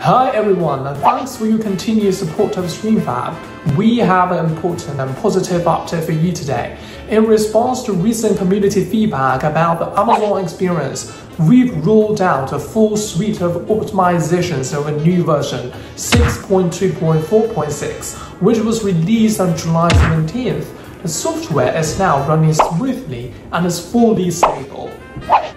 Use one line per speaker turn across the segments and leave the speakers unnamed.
Hi everyone, thanks for your continued support of StreamFab. We have an important and positive update for you today. In response to recent community feedback about the Amazon experience, we've rolled out a full suite of optimizations of a new version, 6.2.4.6, which was released on July 17th. The software is now running smoothly and is fully stable.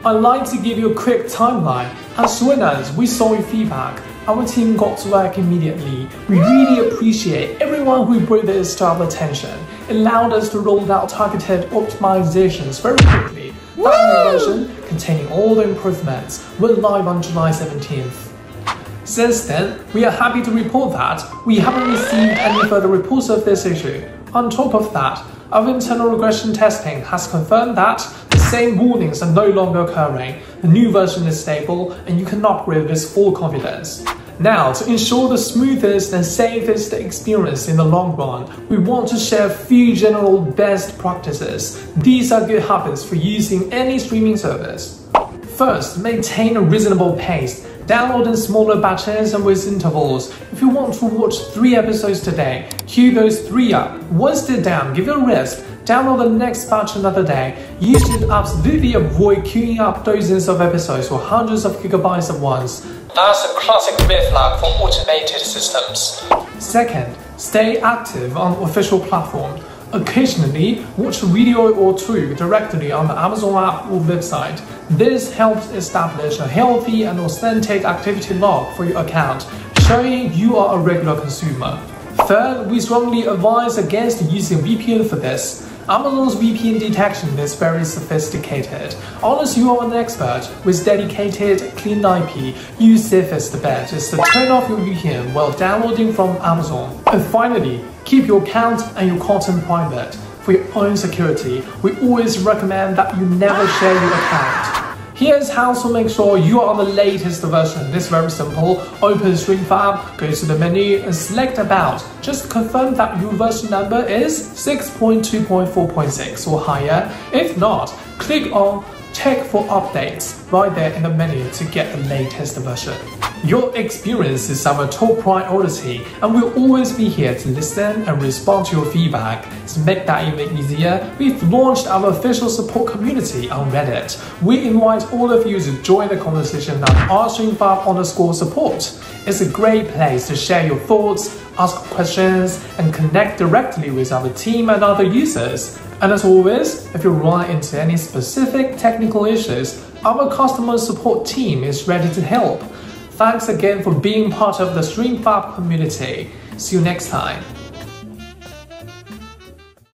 I'd like to give you a quick timeline. As soon as we saw your feedback, our team got to work immediately. We really appreciate everyone who brought this to our attention. It allowed us to roll out targeted optimizations very quickly. That new version, containing all the improvements, went live on July 17th. Since then, we are happy to report that we haven't received any further reports of this issue. On top of that, our internal regression testing has confirmed that same warnings are no longer occurring, the new version is stable, and you can upgrade with full confidence. Now, to ensure the smoothest and safest experience in the long run, we want to share a few general best practices. These are good habits for using any streaming service. First, maintain a reasonable pace. Download in smaller batches and with intervals. If you want to watch three episodes today, queue those three up. Once they're down, give it a rest. Download the next batch another day. You should absolutely avoid queuing up dozens of episodes or hundreds of gigabytes at once. That's a classic red flag for automated systems. Second, stay active on official platform. Occasionally, watch a video or two directly on the Amazon app or website. This helps establish a healthy and authentic activity log for your account, showing you are a regular consumer. Third, we strongly advise against using VPN for this. Amazon's VPN detection is very sophisticated. Unless you are an expert with dedicated clean IP, your safest bet is to turn off your VPN while downloading from Amazon. And finally, keep your account and your content private. For your own security, we always recommend that you never share your account. Here's how to make sure you are on the latest version. It's very simple. Open StreamFab, go to the menu and select About. Just confirm that your version number is 6.2.4.6 or higher. If not, click on Check for updates right there in the menu to get the latest version. Your experience is our top priority, and we'll always be here to listen and respond to your feedback. To make that even easier, we've launched our official support community on Reddit. We invite all of you to join the conversation at rstreamfab underscore support. It's a great place to share your thoughts, ask questions, and connect directly with our team and other users. And as always, if you run into any specific technical issues, our customer support team is ready to help. Thanks again for being part of the StreamFab community. See you next time.